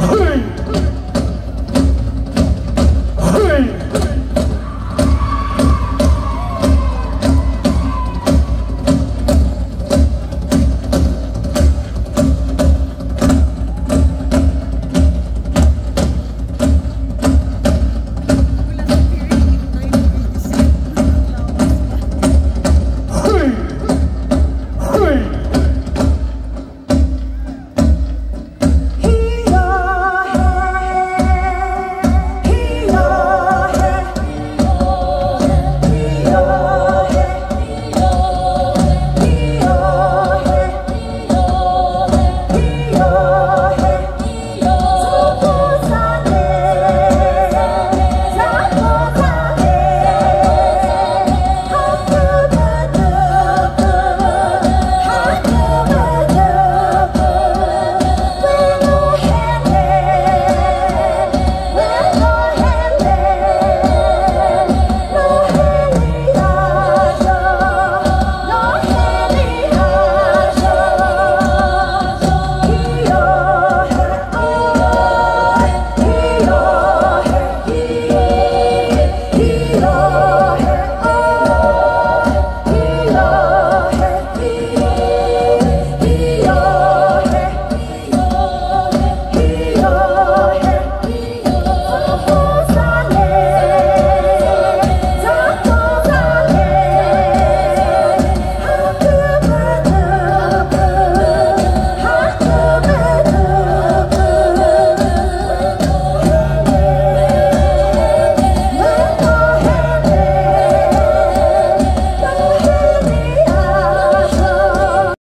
Hey! Oh.